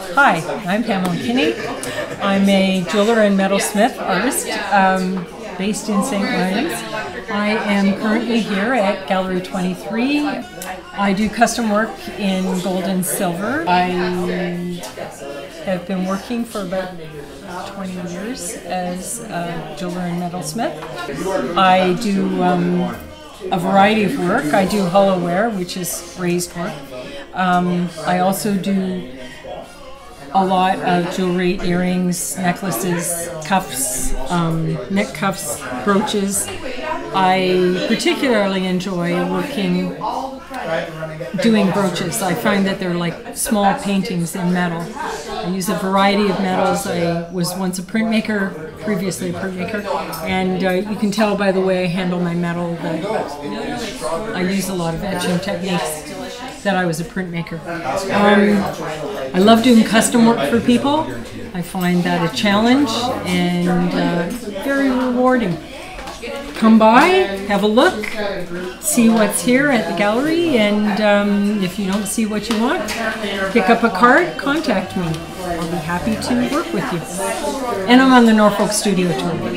Hi, I'm Pamela Kinney. I'm a jeweler and metalsmith artist um, based in St. Williams. I am currently here at Gallery 23. I do custom work in gold and silver. I have been working for about 20 years as a jeweler and metalsmith. I do um, a variety of work. I do hollowware, which is raised work. Um, I also do a lot of jewelry, earrings, necklaces, cuffs, um, neck cuffs, brooches. I particularly enjoy working doing brooches. I find that they're like small paintings in metal. I use a variety of metals. I was once a printmaker, previously a printmaker, and uh, you can tell by the way I handle my metal that I use a lot of etching techniques that I was a printmaker. Um, I love doing custom work for people. I find that a challenge and uh, very rewarding. Come by, have a look, see what's here at the gallery, and um, if you don't see what you want, pick up a card, contact me. I'll be happy to work with you. And I'm on the Norfolk Studio Tour.